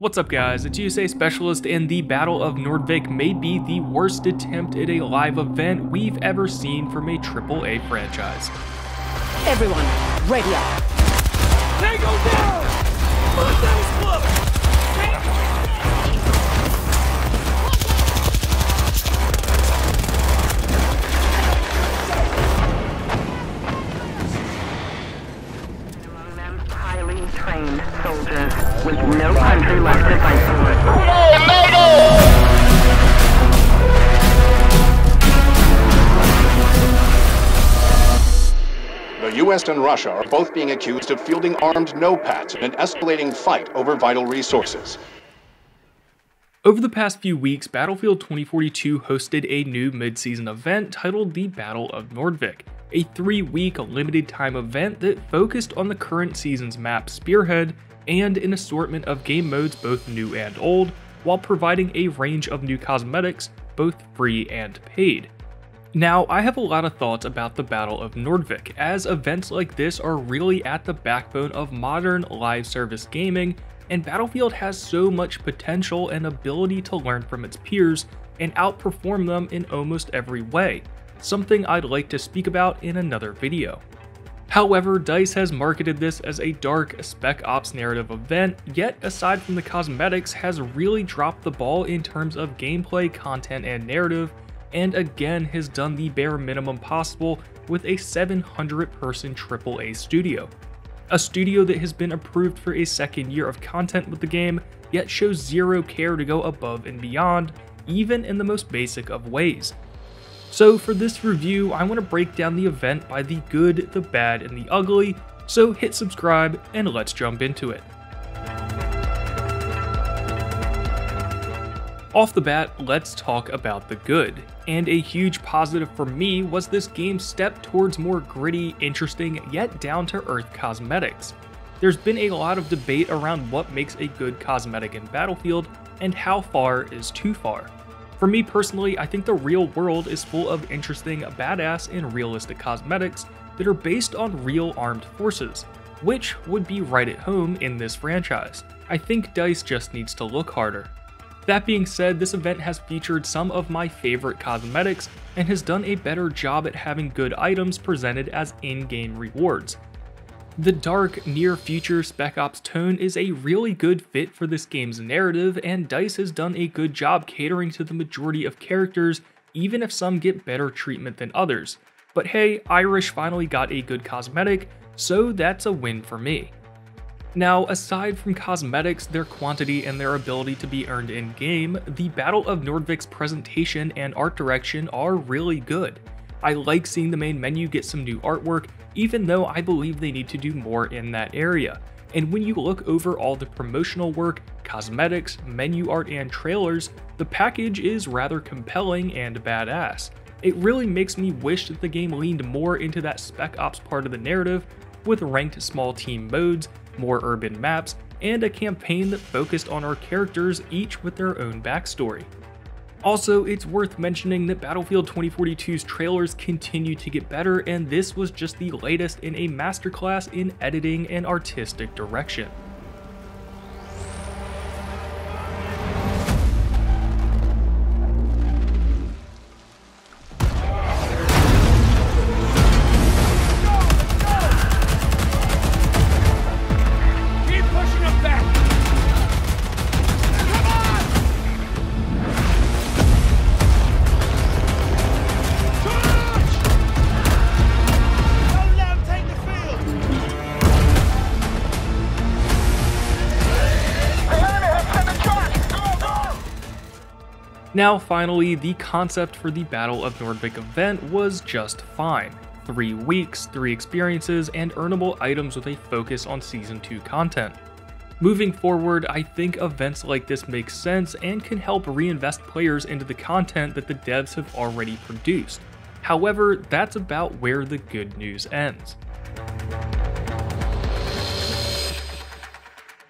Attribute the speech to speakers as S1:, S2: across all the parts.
S1: What's up guys, it's USA Specialist and the Battle of Nordvik may be the worst attempt at a live event we've ever seen from a AAA franchise.
S2: Everyone, ready up.
S3: Tango down! Monsters Club!
S4: Among them, highly trained soldiers with no country left to fight for.
S5: The U.S. and Russia are both being accused of fielding armed no-pats in an escalating fight over vital resources.
S1: Over the past few weeks, Battlefield 2042 hosted a new mid-season event titled the Battle of Nordvik, a three-week limited-time event that focused on the current season's map Spearhead and an assortment of game modes both new and old, while providing a range of new cosmetics, both free and paid. Now, I have a lot of thoughts about the Battle of Nordvik, as events like this are really at the backbone of modern live service gaming, and Battlefield has so much potential and ability to learn from its peers and outperform them in almost every way, something I'd like to speak about in another video. However, DICE has marketed this as a dark Spec Ops narrative event, yet aside from the cosmetics, has really dropped the ball in terms of gameplay, content, and narrative, and again has done the bare minimum possible with a 700 person AAA studio. A studio that has been approved for a second year of content with the game, yet shows zero care to go above and beyond, even in the most basic of ways. So for this review, I want to break down the event by the good, the bad, and the ugly, so hit subscribe and let's jump into it. Off the bat, let's talk about the good. And a huge positive for me was this game's step towards more gritty, interesting, yet down to earth cosmetics. There's been a lot of debate around what makes a good cosmetic in Battlefield and how far is too far. For me personally, I think the real world is full of interesting, badass, and realistic cosmetics that are based on real armed forces, which would be right at home in this franchise. I think DICE just needs to look harder. That being said, this event has featured some of my favorite cosmetics and has done a better job at having good items presented as in-game rewards. The dark, near-future Spec Ops tone is a really good fit for this game's narrative, and DICE has done a good job catering to the majority of characters, even if some get better treatment than others. But hey, Irish finally got a good cosmetic, so that's a win for me. Now, aside from cosmetics, their quantity, and their ability to be earned in-game, the Battle of Nordvik's presentation and art direction are really good. I like seeing the main menu get some new artwork, even though I believe they need to do more in that area. And when you look over all the promotional work, cosmetics, menu art, and trailers, the package is rather compelling and badass. It really makes me wish that the game leaned more into that Spec Ops part of the narrative, with ranked small team modes, more urban maps, and a campaign that focused on our characters each with their own backstory. Also, it's worth mentioning that Battlefield 2042's trailers continue to get better, and this was just the latest in a masterclass in editing and artistic direction. Now, finally, the concept for the Battle of Nordvik event was just fine. Three weeks, three experiences, and earnable items with a focus on Season 2 content. Moving forward, I think events like this make sense and can help reinvest players into the content that the devs have already produced. However, that's about where the good news ends.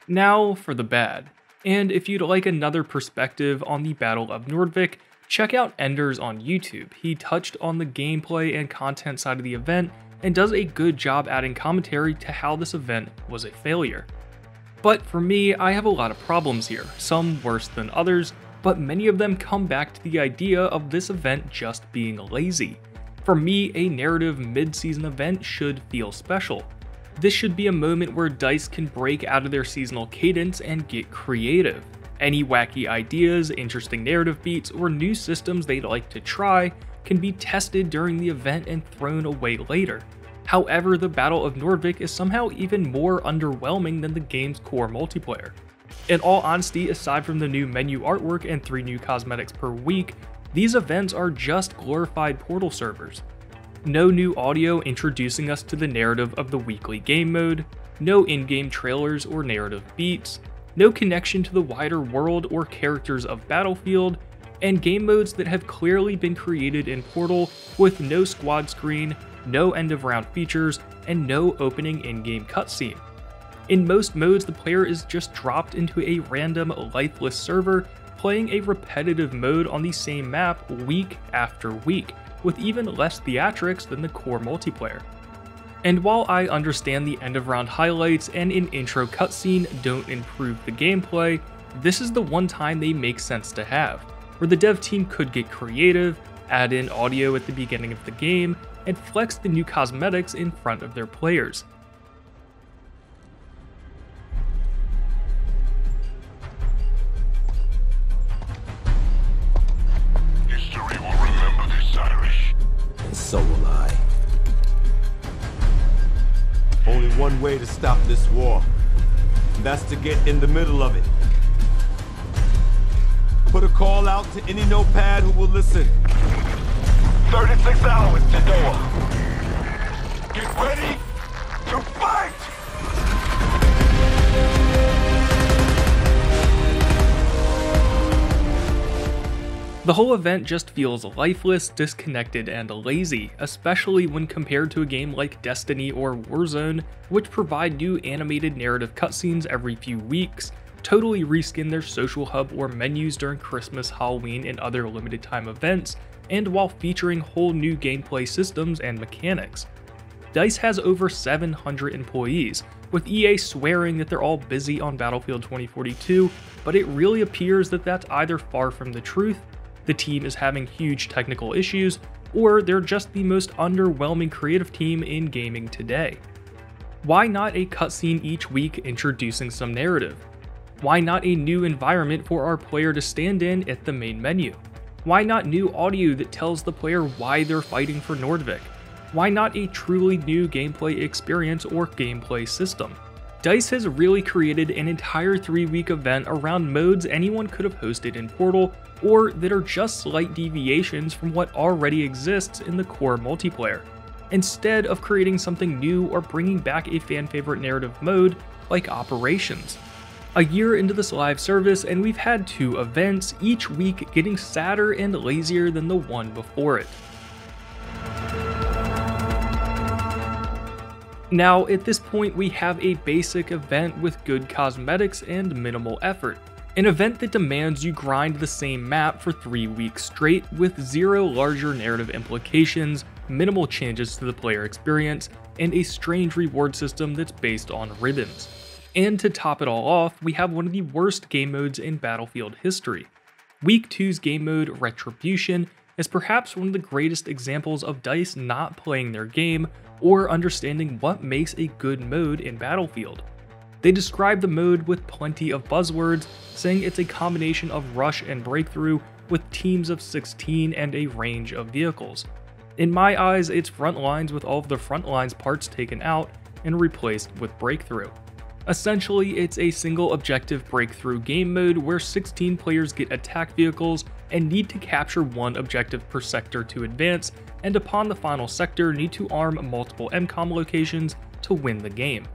S1: Now for the bad. And if you'd like another perspective on the Battle of Nordvik, check out Enders on YouTube. He touched on the gameplay and content side of the event and does a good job adding commentary to how this event was a failure. But for me, I have a lot of problems here, some worse than others, but many of them come back to the idea of this event just being lazy. For me, a narrative mid-season event should feel special. This should be a moment where DICE can break out of their seasonal cadence and get creative. Any wacky ideas, interesting narrative beats, or new systems they'd like to try can be tested during the event and thrown away later. However, the Battle of Nordvik is somehow even more underwhelming than the game's core multiplayer. In all honesty, aside from the new menu artwork and three new cosmetics per week, these events are just glorified portal servers. No new audio introducing us to the narrative of the weekly game mode, no in-game trailers or narrative beats, no connection to the wider world or characters of Battlefield, and game modes that have clearly been created in Portal with no squad screen, no end of round features, and no opening in-game cutscene. In most modes, the player is just dropped into a random, lifeless server, playing a repetitive mode on the same map week after week, with even less theatrics than the core multiplayer. And while I understand the end of round highlights and an intro cutscene don't improve the gameplay, this is the one time they make sense to have, where the dev team could get creative, add in audio at the beginning of the game, and flex the new cosmetics in front of their players.
S6: So will I.
S7: Only one way to stop this war. And that's to get in the middle of it. Put a call out to any no-pat who will listen.
S8: 36 hours to door. Get ready
S1: The whole event just feels lifeless, disconnected, and lazy, especially when compared to a game like Destiny or Warzone, which provide new animated narrative cutscenes every few weeks, totally reskin their social hub or menus during Christmas, Halloween, and other limited time events, and while featuring whole new gameplay systems and mechanics. DICE has over 700 employees, with EA swearing that they're all busy on Battlefield 2042, but it really appears that that's either far from the truth, the team is having huge technical issues, or they're just the most underwhelming creative team in gaming today. Why not a cutscene each week introducing some narrative? Why not a new environment for our player to stand in at the main menu? Why not new audio that tells the player why they're fighting for Nordvik? Why not a truly new gameplay experience or gameplay system? DICE has really created an entire three week event around modes anyone could have hosted in Portal, or that are just slight deviations from what already exists in the core multiplayer, instead of creating something new or bringing back a fan favorite narrative mode like Operations. A year into this live service, and we've had two events, each week getting sadder and lazier than the one before it. Now, at this point, we have a basic event with good cosmetics and minimal effort. An event that demands you grind the same map for 3 weeks straight with zero larger narrative implications, minimal changes to the player experience, and a strange reward system that's based on ribbons. And to top it all off, we have one of the worst game modes in Battlefield history. Week 2's game mode, Retribution, is perhaps one of the greatest examples of DICE not playing their game or understanding what makes a good mode in Battlefield. They describe the mode with plenty of buzzwords, saying it's a combination of rush and breakthrough with teams of 16 and a range of vehicles. In my eyes, it's front lines with all of the front lines parts taken out and replaced with breakthrough. Essentially, it's a single objective breakthrough game mode where 16 players get attack vehicles and need to capture one objective per sector to advance, and upon the final sector need to arm multiple MCOM locations to win the game.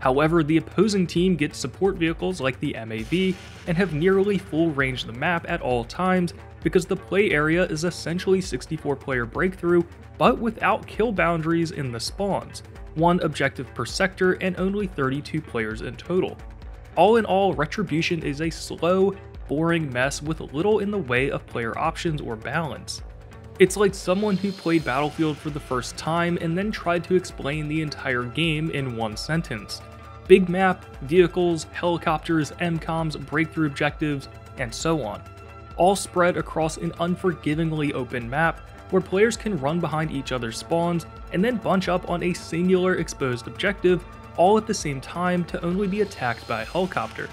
S1: However, the opposing team gets support vehicles like the MAV and have nearly full range the map at all times because the play area is essentially 64 player breakthrough but without kill boundaries in the spawns, one objective per sector and only 32 players in total. All in all, Retribution is a slow, boring mess with little in the way of player options or balance. It's like someone who played Battlefield for the first time and then tried to explain the entire game in one sentence. big map, vehicles, helicopters, MCOMs, breakthrough objectives, and so on, all spread across an unforgivingly open map where players can run behind each other's spawns and then bunch up on a singular exposed objective all at the same time to only be attacked by a helicopter.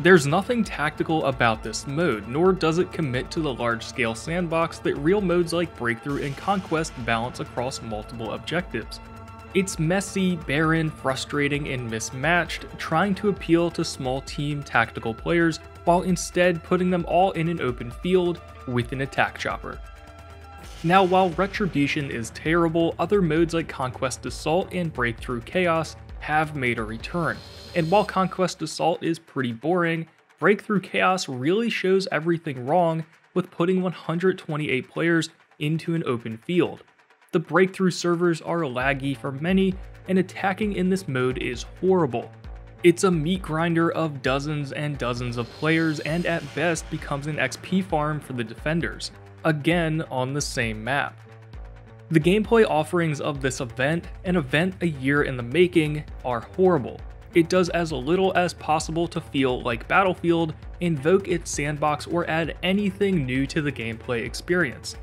S1: There's nothing tactical about this mode, nor does it commit to the large-scale sandbox that real modes like Breakthrough and Conquest balance across multiple objectives. It's messy, barren, frustrating, and mismatched, trying to appeal to small team tactical players while instead putting them all in an open field with an attack chopper. Now, while Retribution is terrible, other modes like Conquest Assault and Breakthrough Chaos have made a return. And while Conquest Assault is pretty boring, Breakthrough Chaos really shows everything wrong with putting 128 players into an open field. The breakthrough servers are laggy for many, and attacking in this mode is horrible. It's a meat grinder of dozens and dozens of players and at best becomes an XP farm for the defenders again on the same map. The gameplay offerings of this event, an event a year in the making, are horrible. It does as little as possible to feel like Battlefield, invoke its sandbox, or add anything new to the gameplay experience.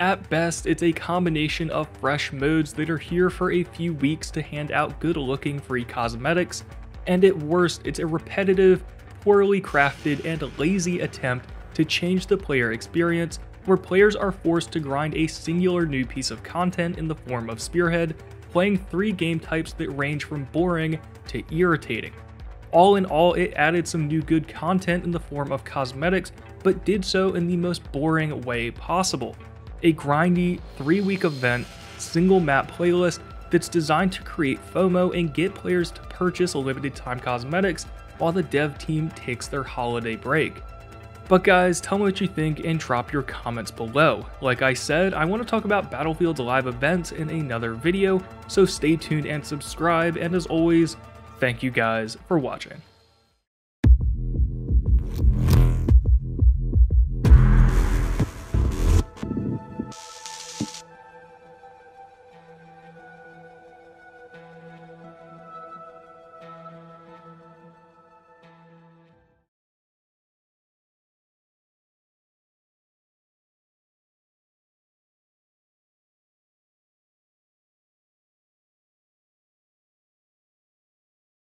S1: At best, it's a combination of fresh modes that are here for a few weeks to hand out good looking free cosmetics, and at worst, it's a repetitive, poorly crafted, and lazy attempt to change the player experience where players are forced to grind a singular new piece of content in the form of Spearhead, playing three game types that range from boring to irritating. All in all, it added some new good content in the form of cosmetics, but did so in the most boring way possible. A grindy, three week event, single map playlist that's designed to create FOMO and get players to purchase limited time cosmetics while the dev team takes their holiday break. But guys, tell me what you think and drop your comments below. Like I said, I want to talk about Battlefield's live events in another video, so stay tuned and subscribe, and as always, thank you guys for watching.